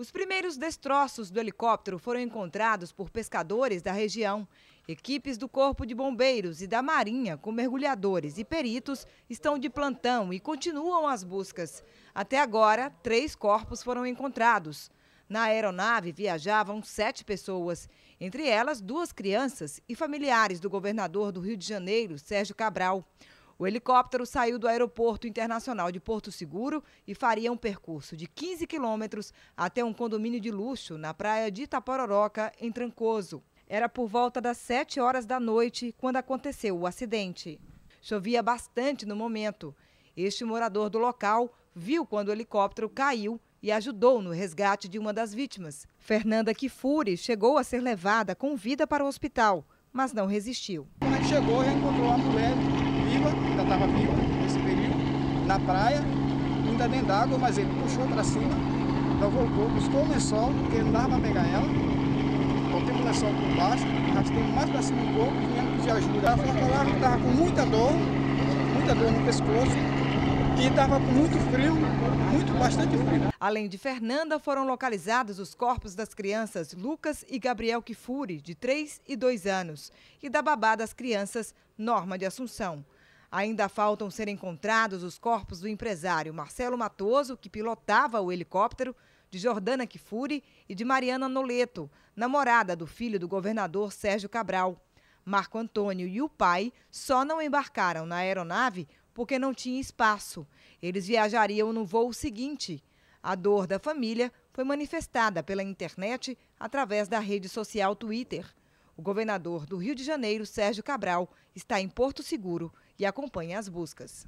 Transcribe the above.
Os primeiros destroços do helicóptero foram encontrados por pescadores da região. Equipes do Corpo de Bombeiros e da Marinha, com mergulhadores e peritos, estão de plantão e continuam as buscas. Até agora, três corpos foram encontrados. Na aeronave viajavam sete pessoas, entre elas duas crianças e familiares do governador do Rio de Janeiro, Sérgio Cabral. O helicóptero saiu do Aeroporto Internacional de Porto Seguro e faria um percurso de 15 quilômetros até um condomínio de luxo na praia de Itapororoca, em Trancoso. Era por volta das 7 horas da noite quando aconteceu o acidente. Chovia bastante no momento. Este morador do local viu quando o helicóptero caiu e ajudou no resgate de uma das vítimas. Fernanda Kifuri chegou a ser levada com vida para o hospital, mas não resistiu. Quando a chegou, encontrou uma mulher viva, ainda estava viva nesse período, na praia, ainda dentro d'água, mas ele puxou para cima, então voltou, buscou o lençol, porque não dava para pegar ela. Botei o lençol por baixo, arrastei mais para cima um pouco, viemos pedir ajuda. Ela falou que estava com muita dor, muita dor no pescoço, e estava com muito frio, muito, bastante frio. Além de Fernanda, foram localizados os corpos das crianças Lucas e Gabriel Kifuri, de 3 e 2 anos, e da babá das crianças, Norma de Assunção. Ainda faltam ser encontrados os corpos do empresário Marcelo Matoso, que pilotava o helicóptero, de Jordana Kifuri e de Mariana Noleto, namorada do filho do governador Sérgio Cabral. Marco Antônio e o pai só não embarcaram na aeronave porque não tinha espaço. Eles viajariam no voo seguinte. A dor da família foi manifestada pela internet através da rede social Twitter. O governador do Rio de Janeiro, Sérgio Cabral, está em Porto Seguro e acompanha as buscas.